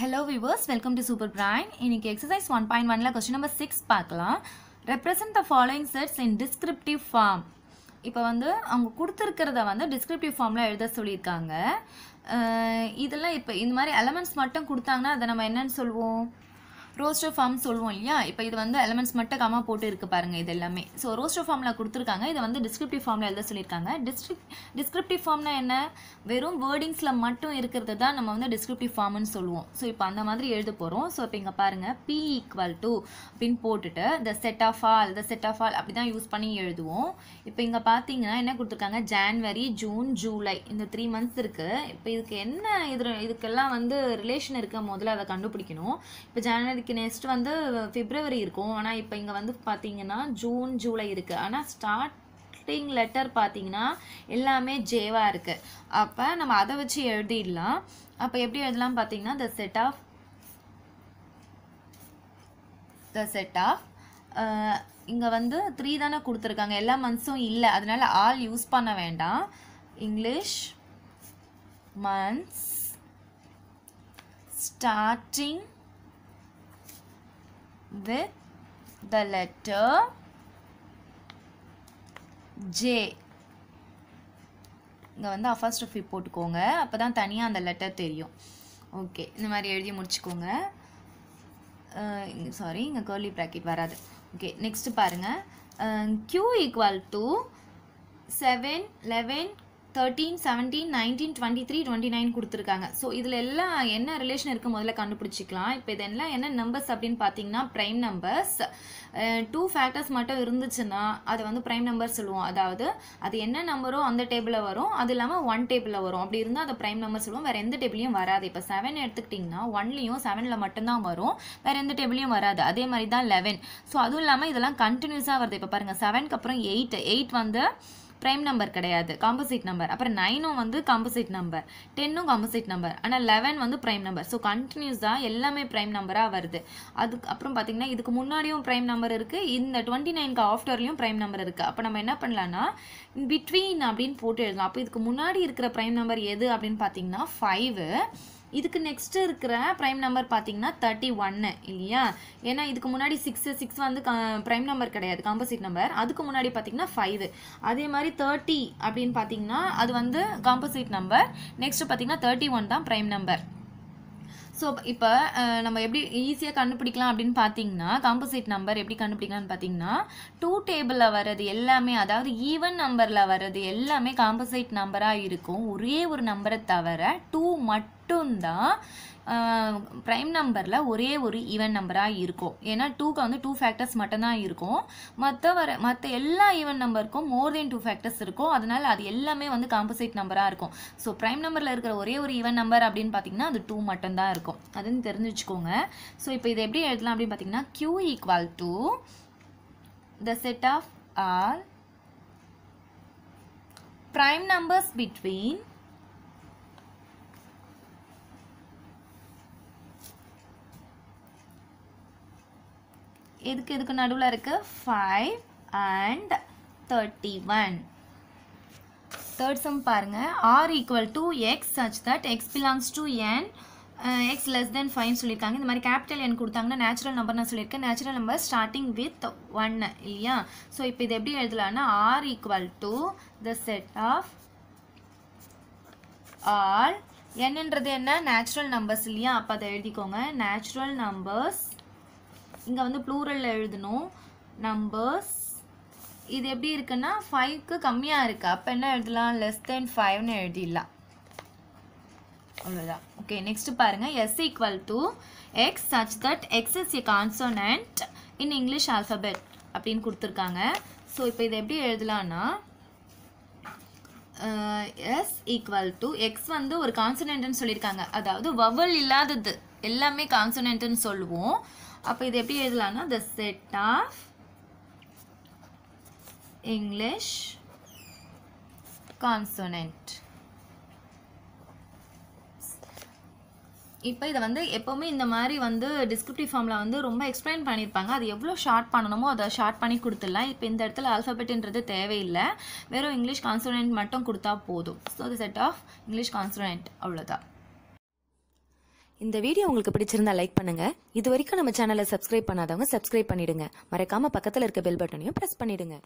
Hello viewers welcome to super brain இன்னைக்கு exercise one point ஒன்ல question number six பார்க்கலாம். Represent the following sets in descriptive form இப்போ வந்து அவங்க கொடுத்துருக்கிறத வந்து டிஸ்கிரிப்டிவ் ஃபார்மில் எழுத சொல்லியிருக்காங்க. இதெல்லாம் இப்போ இந்த மாதிரி எலமெண்ட்ஸ் மட்டும் கொடுத்தாங்கன்னா அதை நம்ம என்னன்னு சொல்லுவோம்? ரோஸ்டர் ஃபார்ம் சொல்லுவோம் இல்லையா? இப்போ இது வந்து எலமெண்ட்ஸ் மட்டும் கம்மா போட்டு இருக்கு பாருங்க இது எல்லாமே. ஸோ ரோஸ்டர் ஃபார்மில் கொடுத்துருக்காங்க. இதை வந்து டிஸ்கிரிப்டிவ் ஃபார்மில் எழுத சொல்லியிருக்காங்க. டிஸ்கிரிப் டிஸ்கிரிப்டிவ் ஃபார்ம்னா என்ன? வெறும் வேர்டிங்ஸில் மட்டும் இருக்கிறது தான் நம்ம வந்து டிஸ்கிரிப்டிவ் ஃபார்ம்னு சொல்லுவோம் ஸோ இப்போ அந்த மாதிரி எழுத போகிறோம் ஸோ இப்போ இங்கே பாருங்கள் பி ஈக்குவல் டு அப்படின்னு போட்டுட்டு the set of all the set of all அப்படி தான் யூஸ் பண்ணி எழுதுவோம். இப்போ இங்கே பார்த்தீங்கன்னா என்ன கொடுத்துருக்காங்க? ஜான்வரி ஜூன் ஜூலை இந்த த்ரீ மந்த்ஸ் இருக்குது இப்போ இதுக்கு என்ன இது இதுக்கெல்லாம் வந்து ரிலேஷன் இருக்க முதல்ல அதை கண்டுபிடிக்கணும். இப்போ ஜனவரிக்கு நெக்ஸ்ட் வந்து பிப்ரவரி இருக்கும். ஆனால் இப்போ இங்கே வந்து பார்த்தீங்கன்னா ஜூன் ஜூலை இருக்குது ஆனால் ஸ்டார்டிங் லெட்டர் பார்த்தீங்கன்னா எல்லாமே ஜேவாக இருக்குது அப்போ நம்ம அதை வச்சு எழுதிடலாம். அப்போ எப்படி எழுதலாம் பார்த்தீங்கன்னா the set of the set of இங்கே வந்து த்ரீ தானே கொடுத்துருக்காங்க. எல்லா மந்த்ஸும் இல்லை. அதனால் ஆல் யூஸ் பண்ண வேண்டாம். English months starting with the letter J. இங்கே வந்து ஃபர்ஸ்ட் போட்டுக்கோங்க. அப்போ தான் தனியாக அந்த லெட்டர் தெரியும். ஓகே இந்த மாதிரி எழுதி முடிச்சுக்கோங்க. சாரி இங்கே கேர்லி ப்ராக்கெட் வராது. ஓகே நெக்ஸ்ட்டு பாருங்கள் Q equal to seven eleven thirteen seventeen nineteen twenty three twenty nine கொடுத்துருக்காங்க. ஸோ இதில் எல்லாம் என்ன ரிலேஷன் இருக்குது முதல்ல கண்டுபிடிச்சிக்கலாம். இப்போ இதெல்லாம் என்ன நம்பர்ஸ் அப்படின்னு பார்த்தீங்கன்னா ப்ரைம் நம்பர்ஸ் டூ ஃபேக்டர்ஸ் மட்டும் இருந்துச்சுன்னா அதை வந்து ப்ரைம் நம்பர் சொல்லுவோம். அதாவது அது என்ன நம்பரோ அந்த டேபிளில் வரும். அது இல்லாமல் ஒன் டேபிளில் வரும். அப்படி இருந்தால் அதை ப்ரைம் நம்பர் சொல்லுவோம். வேறு எந்த டேபிளையும் வராது. இப்போ செவன் எடுத்துக்கிட்டிங்கன்னா ஒன்லேயும் செவனில் மட்டும்தான் வரும். வேறு எந்த டேபிளையும் வராது. அதே மாதிரி தான் லெவன் ஸோ அதுவும் இல்லாமல் இதெல்லாம் கண்டினியூஸாக வருது. இப்போ பாருங்கள் செவனுக்கு அப்புறம் எயிட் எயிட் வந்து ப்ரைம் நம்பர் கிடையாது. காம்போசிட் நம்பர் அப்புறம் நைனும் வந்து காம்போசிட் நம்பர் டென்னும் காம்போசிட் நம்பர் ஆனால் லெவன் வந்து ப்ரைம் நம்பர் ஸோ கண்டினியூஸாக எல்லாமே ப்ரைம் நம்பராக வருது. அதுக்கு அப்புறம் பார்த்தீங்கன்னா இதுக்கு முன்னாடியும் ப்ரைம் நம்பர் இருக்குது இந்த டுவெண்ட்டி நைனுக்கு ஆஃப்டர்லையும் ப்ரைம் நம்பர் இருக்குது அப்போ நம்ம என்ன பண்ணலான்னா பிட்வீன் அப்படின்னு போட்டு எழுதலாம். அப்போ இதுக்கு முன்னாடி இருக்கிற ப்ரைம் நம்பர் எது அப்படின்னு பார்த்தீங்கன்னா ஃபைவு இதுக்கு நெக்ஸ்ட்டு இருக்கிற ப்ரைம் நம்பர் பார்த்தீங்கன்னா தேர்ட்டி ஒன்னு இல்லையா? ஏன்னா இதுக்கு முன்னாடி சிக்ஸு சிக்ஸ் வந்து ப்ரைம் நம்பர் கிடையாது காம்போசிட் நம்பர் அதுக்கு முன்னாடி பார்த்தீங்கன்னா ஃபைவ் அதே மாதிரி தேர்ட்டி அப்படின்னு பார்த்தீங்கன்னா அது வந்து காம்போசிட் நம்பர் நெக்ஸ்ட் பார்த்தீங்கன்னா தேர்ட்டி ஒன் தான் ப்ரைம் நம்பர் ஸோ இப்போ நம்ம எப்படி ஈஸியாக கண்டுபிடிக்கலாம் அப்படின்னு பார்த்தீங்கன்னா காம்போசிட் நம்பர் எப்படி கண்டுபிடிக்கலாம்னு பார்த்தீங்கன்னா டூ டேபிளில் வர்றது எல்லாமே அதாவது ஈவன் நம்பரில் வர்றது எல்லாமே காம்போசிட் நம்பராக இருக்கும். ஒரே ஒரு நம்பரை தவிர டூ மட்டும்தான் ப்ரைம் நம்பரில் ஒரே ஒரு ஈவன் நம்பராக இருக்கும். ஏன்னா டூக்கு வந்து டூ ஃபேக்டர்ஸ் மட்டும்தான் இருக்கும். மற்ற வர மற்ற எல்லா ஈவன் நம்பருக்கும் மோர் தென் டூ ஃபேக்டர்ஸ் இருக்கும். அதனால் அது எல்லாமே வந்து காம்போசிட் நம்பராக இருக்கும். ஸோ ப்ரைம் நம்பரில் இருக்கிற ஒரே ஒரு ஈவன் நம்பர் அப்படின்னு பார்த்தீங்கன்னா அது டூ மட்டும்தான் இருக்கும். அதுன்னு தெரிஞ்சு வச்சுக்கோங்க ஸோ இப்போ இதை எப்படி எழுதலாம் அப்படின்னு பார்த்தீங்கன்னா Q equal to the set of all prime numbers between எதுக்கு எதுக்கு நடுவில் இருக்கு? Five and thirty one third sum பாருங்கள் R equal to X such that X belongs to N X less than five சொல்லியிருக்காங்க. இந்த மாதிரி கேபிட்டல் என் கொடுத்தாங்கன்னா natural number நான் சொல்லியிருக்கேன். Natural number starting with one இல்லையா? ஸோ இப்போ இது எப்படி எழுதலாம்னா R equal to the set of all என்னன்றது என்ன? நேச்சுரல் நம்பர்ஸ் இல்லையா? அப்போ அதை எழுதிக்கோங்க. நேச்சுரல் நம்பர்ஸ் இங்கே வந்து ப்ளூரலில் எழுதணும். நம்பர்ஸ் இது எப்படி இருக்குன்னா ஃபைவ்க்கு கம்மியாக இருக்குது அப்போ என்ன எழுதலாம்? லெஸ் தென் ஃபைவ்னு எழுதிடலாம். அவ்வளோதான் ஓகே நெக்ஸ்ட் பாருங்கள் S equal to X such that X is a consonant in English alphabet அப்படின்னு கொடுத்துருக்காங்க. ஸோ இப்போ இதை எப்படி எழுதலான்னா எஸ் ஈக்குவல் டு எக்ஸ் வந்து ஒரு கான்சனன்ட்னு சொல்லியிருக்காங்க. அதாவது வவல் இல்லாதது. எல்லாமே கான்சனன்ட்னு சொல்லுவோம். அப்போ இது எப்படி எழுதலாம்னா the set of English consonant இப்போ இதை வந்து எப்போவுமே இந்த மாதிரி வந்து டிஸ்கிரிப்டிவ் ஃபார்மில் வந்து ரொம்ப எக்ஸ்பிளைன் பண்ணியிருப்பாங்க. அது எவ்வளோ ஷார்ட் பண்ணணுமோ அதை ஷார்ட் பண்ணி கொடுத்துடலாம். இப்போ இந்த இடத்துல ஆல்ஃபபெட்ன்றது தேவையில்லை. வெறும் இங்கிலீஷ் கான்சோனன்ட் மட்டும் கொடுத்தா போதும். So the set of English consonant அவ்வளோதான் இந்த வீடியோ உங்களுக்கு பிடிச்சிருந்தா லைக் பண்ணுங்க. இது வரைக்கும் நம்ம சேனலை சப்ஸ்கிரைப் பண்ணாதவங்க சப்ஸ்கிரைப் பண்ணிடுங்க. மறக்காம பக்கத்தில் இருக்க பெல் பட்டனையும் ப்ரெஸ் பண்ணிடுங்க.